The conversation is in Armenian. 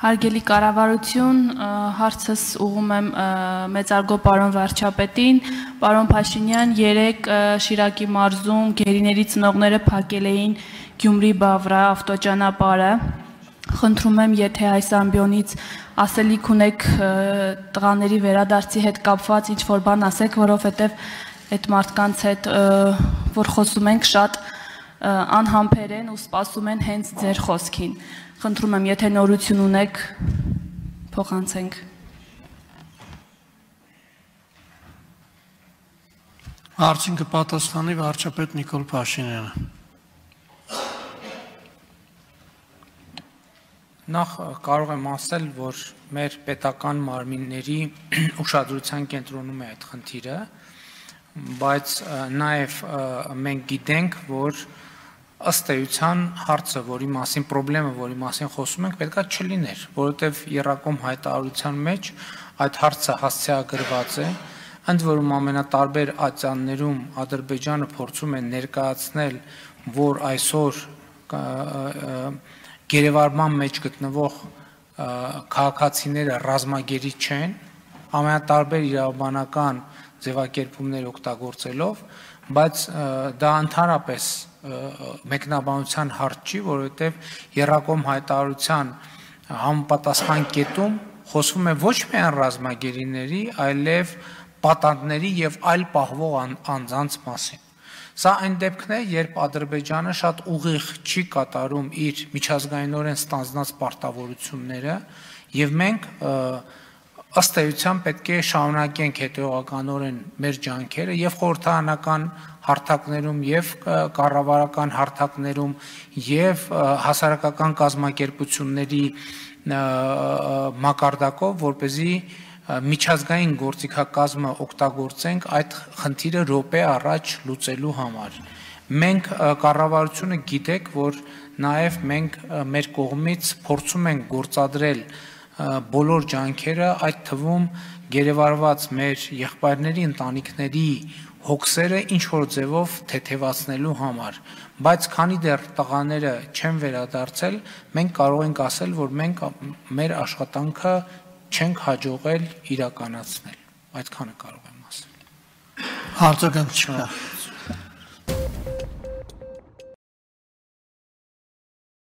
Հարգելի կառավարություն, հարցս ուղում եմ մեծարգո պարոն վարչապետին։ Պարոն Փաշինյան, երեք Շիրակի մարզում գերիների ծնողները փակել էին Գյումրի Բավրա ավտոճանապարհը։ Խնդրում եմ, եթե այս ամբիոնից ասելիք ունեք տղաների վերադարձի հետ կապված ինչ որ բան ասեք, որովհետև այդ մարդկանց հետ որ խոսում ենք շատ անհամբեր են ու սպասում են հենց ձեր խոսքին։ Խնդրում եմ, եթե նորություն ունեք, փոխանցենք։ Հարցին կպատասխանի վարչապետ Նիկոլ Փաշինյանը։ Նախ կարող եմ ասել, որ մեր պետական մարմինների ուշադրության կենտրոնում է այդ խնդիրը, բայց նաև մենք գիտենք, որ ըստ էության հարցը, որի մասին խնդրեմը, որի մասին խոսում ենք, պետքա չլիներ, որովհետև Երակոմ հայտարարության մեջ այդ հարցը հասցեագրված է, ընդ որում ամենատարբեր ատյաններում Ադրբեջանը փորձում է ներկայացնել, որ այսօր գերեվարման մեջ գտնվող քաղաքացիները ռազմագերի չեն, ամենատարբեր իրավաբանական ձևակերպումներ օգտագործելով, բայց դա ընդհանրապես մեկնաբանության հարց չի, որովհետև Երակոմ հայտարարության համապատասխան կետում խոսվում է ոչ միայն ռազմագերիների, այլև պատանդների եւ այլ պահվող անձանց մասին։ Սա այն դեպքն է, երբ Ադրբեջանը շատ ուղիղ չի կատարում իր միջազգայինորեն ստանձնած պարտավորությունները եւ մենք ըստ էության պետք է շարունակենք հետեւականորեն մեր ջանքերը եւ խորհրդարանական հարթակներում եւ կառավարական հարթակներում եւ հասարակական կազմակերպությունների մակարդակով, որ เป զի միջազգային գործիքակազմը օգտագործենք այդ խնդիրը րոպե առաջ լուծելու համար։ Մենք կառավարությունը գիտեք, որ նաև մենք մեր կողմից փորձում ենք գործադրել բոլոր ջանքերը, այդ թվում գերեվարված մեր եղբայրների ընտանիքների հոգսերը ինչ որ ձևով թեթևացնելու համար բայց քանի դեռ տղաները չեն վերադարձել մենք կարող ենք ասել որ մենք մեր աշխատանքը չենք հաջողել իրականացնել։ Այդքանը կարող եմ ասել։ Հարցական չկա։